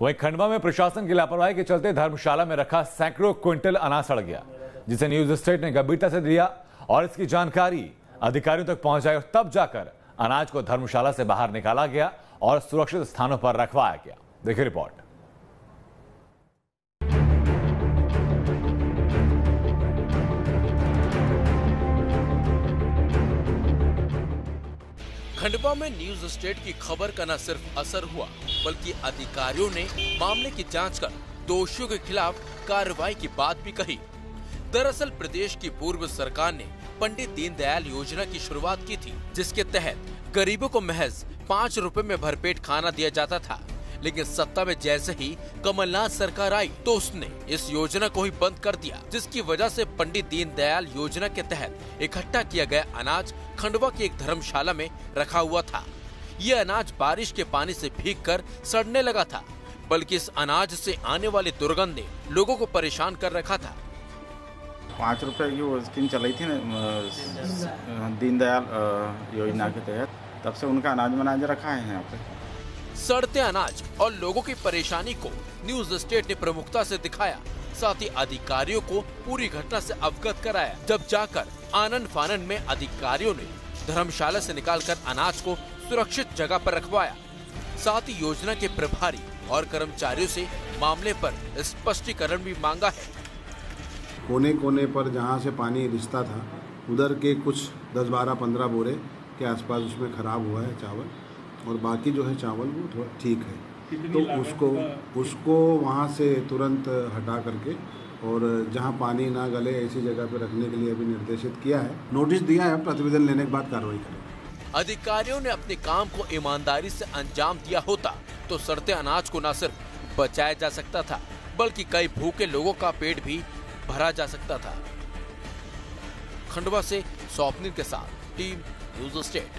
वहीं खंडवा में प्रशासन की लापरवाही के चलते धर्मशाला में रखा सैकड़ों क्विंटल अनाज सड़ गया, जिसे न्यूज़ स्टेट ने गंभीरता से दिया और इसकी जानकारी अधिकारियों तक पहुंचाई और तब जाकर अनाज को धर्मशाला से बाहर निकाला गया और सुरक्षित स्थानों पर रखवाया गया। देखिए रिपोर्ट। खंडवा में न्यूज़ स्टेट की खबर का न सिर्फ़ असर हुआ, बल्कि अधिकारियों ने मामले की जाँच कर दोषियों के खिलाफ कार्रवाई की बात भी कही। दरअसल प्रदेश की पूर्व सरकार ने पंडित दीनदयाल योजना की शुरुआत की थी, जिसके तहत गरीबों को महज पाँच रूपए में भरपेट खाना दिया जाता था। लेकिन सत्ता में जैसे ही कमलनाथ सरकार आई तो उसने इस योजना को ही बंद कर दिया जिसकी वजह से पंडित दीनदयाल योजना के तहत इकट्ठा किया गया अनाज खंडवा की एक धर्मशाला में रखा हुआ था। ये अनाज बारिश के पानी से भीग कर सड़ने लगा था बल्कि इस अनाज से आने वाली दुर्गंध ने लोगों को परेशान कर रखा था। पाँच रुपए की वो स्कीम चलाई थी ना दीनदयाल। योजना के तहत तब से उनका अनाज मनाज रखा है यहाँ पे। सड़ते अनाज और लोगों की परेशानी को न्यूज़ स्टेट ने प्रमुखता से दिखाया। साथ ही अधिकारियों को पूरी घटना से अवगत कराया। जब जाकर आनंद फानन में अधिकारियों ने धर्मशाला से निकालकर अनाज को सुरक्षित जगह पर रखवाया। साथ ही योजना के प्रभारी और कर्मचारियों से मामले पर स्पष्टीकरण भी मांगा है। कोने कोने पर जहाँ से पानी रिश्ता था, उधर के कुछ 10 12 15 बोरे के आसपास उसमें ख़राब हुआ है चावल। और बाकी जो है चावल वो थोड़ा ठीक है। तो उसको उसको वहाँ से तुरंत हटा करके और जहाँ पानी ना गले ऐसी जगह पे रखने के लिए अभी निर्देशित किया है। नोटिस दिया है प्रतिवेदन लेने के बाद कार्रवाई करेंगे। अधिकारियों ने अपने काम को ईमानदारी से अंजाम दिया होता तो सड़ते अनाज को न सिर्फ़ बचाया जा सकता था बल्कि कई भूखे लोगों का पेट भी भरा जा सकता था। खंडवा से स्वप्निल के साथ टीम न्यूज़ स्टेट।